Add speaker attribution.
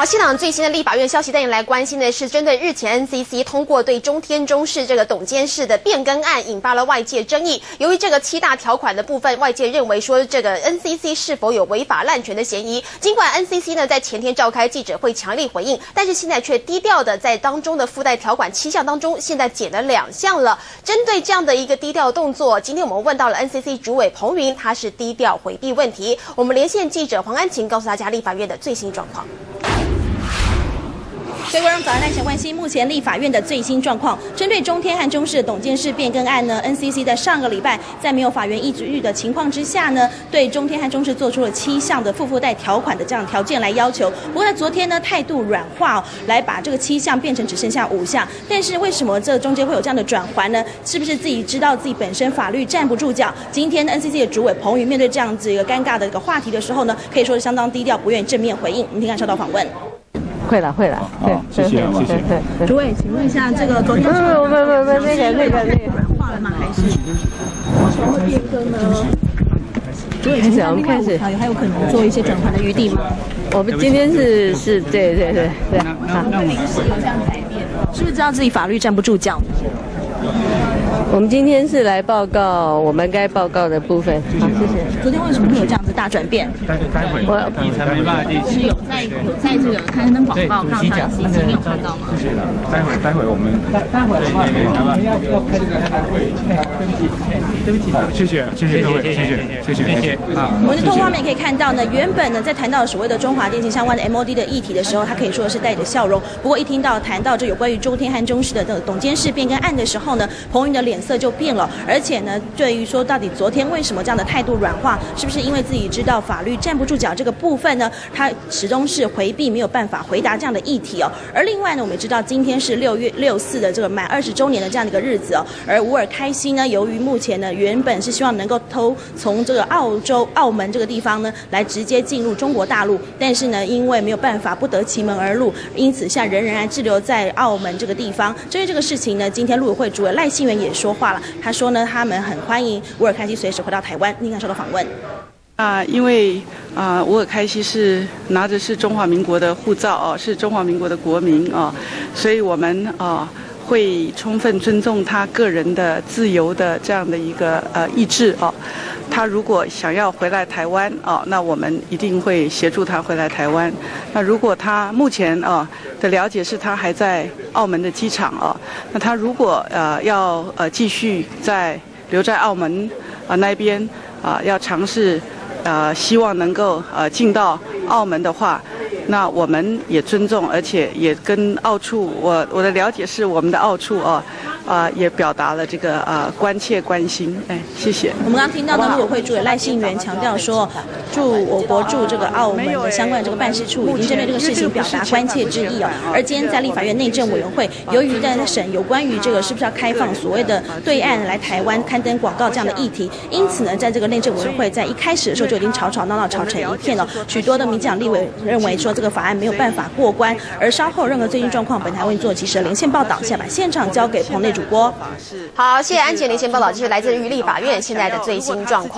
Speaker 1: 好，现场最新的立法院消息带你来关心的是，针对日前 NCC 通过对中天中视这个董监事的变更案，引发了外界争议。由于这个七大条款的部分，外界认为说这个 NCC 是否有违法滥权的嫌疑。尽管 NCC 呢在前天召开记者会强力回应，但是现在却低调的在当中的附带条款七项当中，现在减了两项了。针对这样的一个低调动作，今天我们问到了 NCC 主委彭云，他是低调回避问题。我们连线记者黄安晴，告诉大家立法院的最新状况。
Speaker 2: 各位观众早安，来先关心目前立法院的最新状况。针对中天和中视董监事变更案呢，NCC 在上个礼拜在没有法院意志的情况之下呢，对中天和中视做出了七项的附附带条款的这样条件来要求。不过呢，昨天呢态度软化哦，来把这个七项变成只剩下五项。但是为什么这中间会有这样的转环呢？是不是自己知道自己本身法律站不住脚？今天 NCC 的主委彭宇面对这样子一个尴尬的一个话题的时候呢，可以说是相当低调，不愿意正面回应。我们听看稍到访问。
Speaker 3: 会了会了，
Speaker 4: 对，谢谢谢谢。
Speaker 2: 主委，请问一下，这个昨天不不
Speaker 3: 不不不，那个那个那个
Speaker 2: 软化了吗？还是什么变更呢？主委，
Speaker 3: 我们开始
Speaker 2: 还还有可能做一些转换的余地吗？
Speaker 3: 我们今天是是，对对对对，
Speaker 2: 好，临时有这样改变，是不是知道自己法律站不住脚？
Speaker 3: 我们今天是来报告我们该报告的部分。
Speaker 2: 好，谢谢。昨天为什么会有这样子大转变？
Speaker 4: 待待会，我你才没办法进
Speaker 2: 是有在有在这个刊登广告看到信息，你有看到吗？
Speaker 4: 谢谢。待会待会我们待待会的话，我们要要开这个开会。对不起，对不起。谢谢谢谢各位，谢谢谢谢谢谢。
Speaker 2: 啊，我们的通画面可以看到呢，原本呢在谈到所谓的中华电信相关的 MOD 的议题的时候，他可以说的是带着笑容。不过一听到谈到这有关于中天和中视的这个董监事变更案的时候呢，彭云的脸色就变了。而且呢，对于说到底昨天为什么这样的态度软化，是不是因为自己你知道法律站不住脚这个部分呢？他始终是回避，没有办法回答这样的议题哦。而另外呢，我们也知道今天是六月六四的这个满二十周年的这样的一个日子哦。而乌尔开西呢，由于目前呢原本是希望能够偷从这个澳洲澳门这个地方呢来直接进入中国大陆，但是呢因为没有办法不得其门而入，因此现在人仍然滞留在澳门这个地方。针对这个事情呢，今天陆委会主委赖信元也说话了，他说呢他们很欢迎乌尔开西随时回到台湾，您看受到访问。
Speaker 5: 啊，因为啊，乌尔开西是拿着是中华民国的护照哦，是中华民国的国民哦，所以我们啊会充分尊重他个人的自由的这样的一个呃意志哦。他如果想要回来台湾哦，那我们一定会协助他回来台湾。那如果他目前啊的了解是他还在澳门的机场哦，那他如果呃要呃继续在留在澳门啊那边啊要尝试。呃，希望能够呃进到澳门的话，那我们也尊重，而且也跟澳处，我我的了解是我们的澳处哦。啊，也表达了这个呃关切关心，哎，谢谢。
Speaker 2: 我们刚刚听到呢，陆委会主委赖信元强调说，驻我国驻这个澳门的相关这个办事处已经针对这个事情表达关切之意哦。而今天在立法院内政委员会，由于在审有关于这个是不是要开放所谓的对岸来台湾刊登广告这样的议题，因此呢，在这个内政委员会在一开始的时候就已经吵吵闹闹吵成一片了。许多的民进党立委认为说这个法案没有办法过关，而稍后任何最新状况，本台为你做及时的连线报道。现在把现场交给彭内主播。
Speaker 1: 好，谢谢安杰连线报道，这是来自于立法院现在的最新状况。